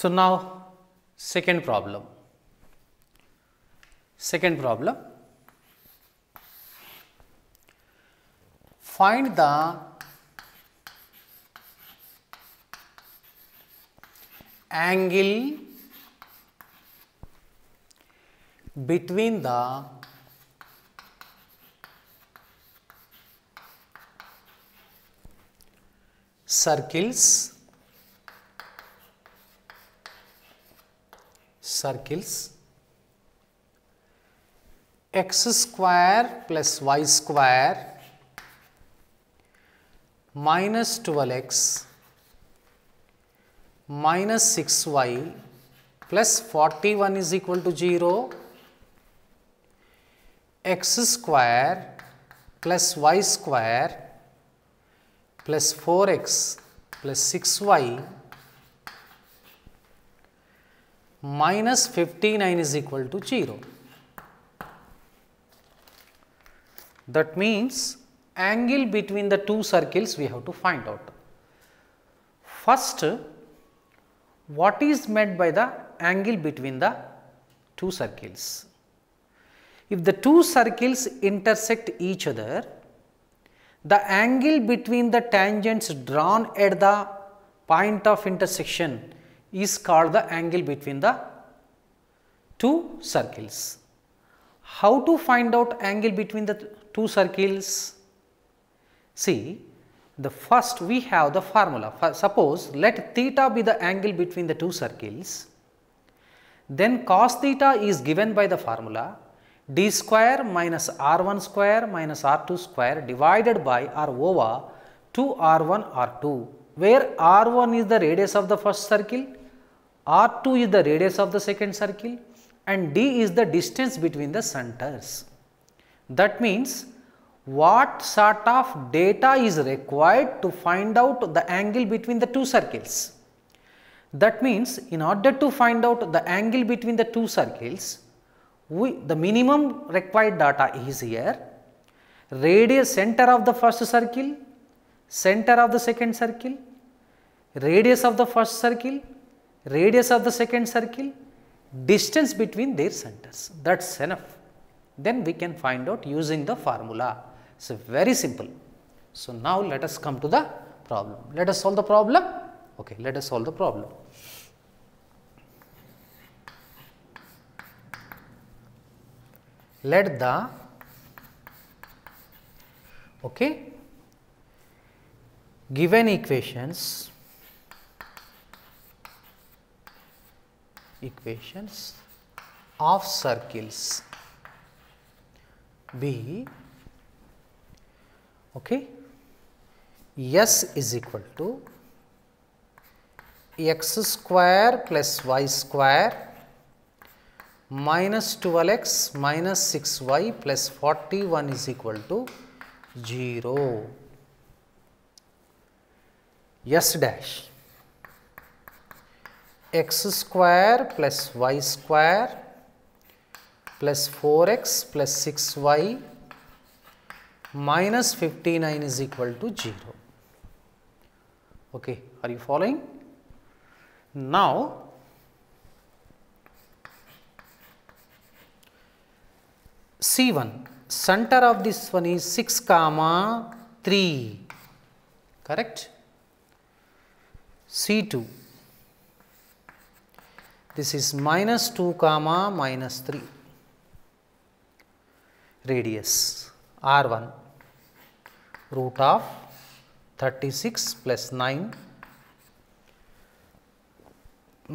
So, now second problem. Second problem. Find the angle between the circles circles. X square plus y square minus 12x minus 6y plus 41 is equal to 0 x square plus y square plus 4x plus 6y minus 59 is equal to 0. That means angle between the two circles we have to find out. First, what is meant by the angle between the two circles? If the two circles intersect each other, the angle between the tangents drawn at the point of intersection is called the angle between the two circles. How to find out angle between the two circles? See, the first we have the formula. Suppose let theta be the angle between the two circles, then cos theta is given by the formula d square minus r1 square minus r2 square divided by r over 2 r1 r2, where r1 is the radius of the first circle, r2 is the radius of the second circle and d is the distance between the centers. That means, what sort of data is required to find out the angle between the two circles? That means, in order to find out the angle between the two circles, we the minimum required data is here radius center of the first circle, center of the second circle, radius of the first circle, radius of the second circle, distance between their centers that is enough. Then we can find out using the formula. So, very simple. So, now let us come to the problem. Let us solve the problem. Okay, let us solve the problem. Let the okay, given equations equations of circles be okay. S is equal to x square plus y square minus 12x minus 6y plus 41 is equal to 0 s dash x square plus y square plus 4x plus 6y minus 59 is equal to 0. Okay, are you following? Now, C1 center of this one is 6 comma 3 correct C2 this is minus 2 comma minus 3 radius r1 root of 36 plus 9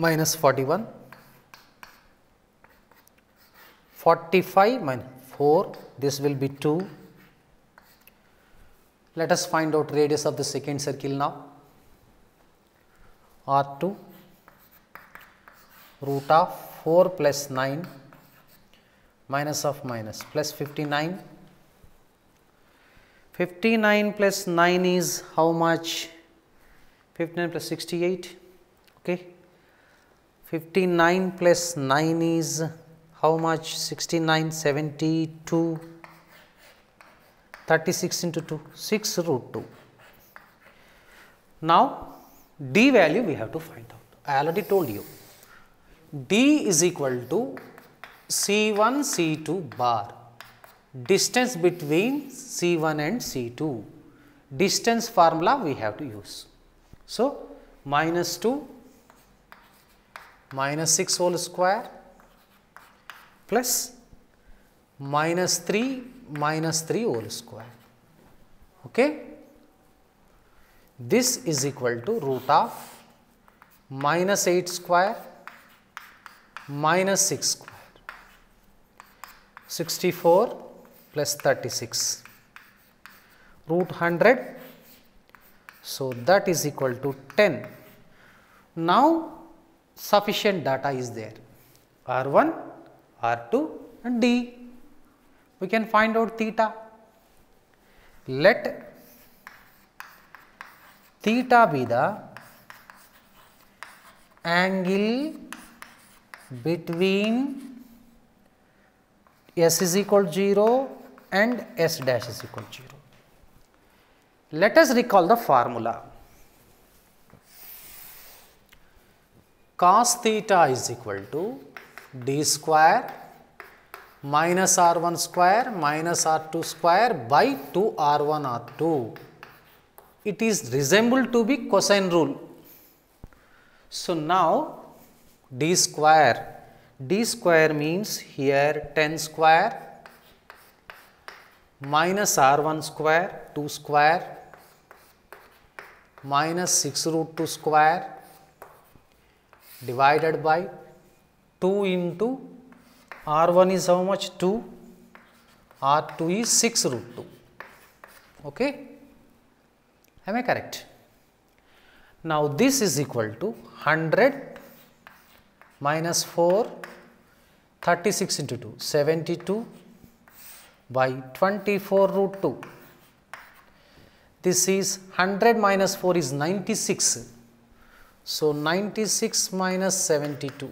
minus 41 45 minus 4 this will be 2 let us find out radius of the second circle now. R2 root of 4 plus 9 minus of minus plus 59. 59 plus 9 is how much? 59 plus 68. Okay. 59 plus 9 is how much? 69, 72, 36 into 2, 6 root 2. Now, d value we have to find out. I already told you. D is equal to C1 C2 bar distance between C1 and C2 distance formula we have to use. So, minus 2 minus 6 whole square plus minus 3 minus 3 whole square. Okay? This is equal to root of minus 8 square minus 6 square 64 plus 36 root 100 so that is equal to 10 now sufficient data is there. R1 r2 and d. We can find out theta. Let theta be the angle between s is equal to 0 and s dash is equal to 0. Let us recall the formula. Cos theta is equal to d square minus r1 square minus r2 square by 2 r1 r2. It is resemble to be cosine rule. So, now d square. D square means here 10 square minus r1 square 2 square minus 6 root 2 square divided by 2 into r1 is how much? 2 r2 is 6 root 2 okay? Am i correct? Now this is equal to 100 minus 4 36 into 2 72 by 24 root 2 this is 100 minus 4 is 96 so 96 minus 72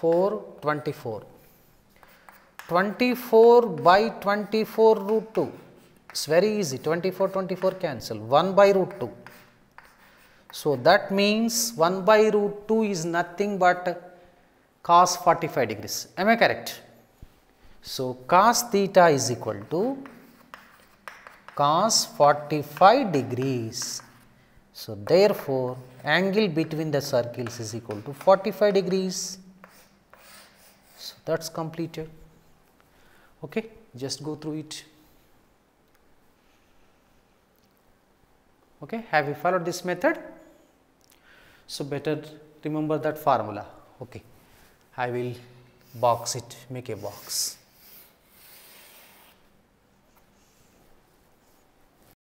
4 24 24 by 24 root 2 it's very easy. 24 24 cancel. 1 by root 2 so, that means 1 by root 2 is nothing but cos 45 degrees. Am I correct? So, cos theta is equal to cos 45 degrees. So, therefore, angle between the circles is equal to 45 degrees. So, that is completed. Okay, just go through it. Okay, have you followed this method? So, better remember that formula. Okay. I will box it, make a box.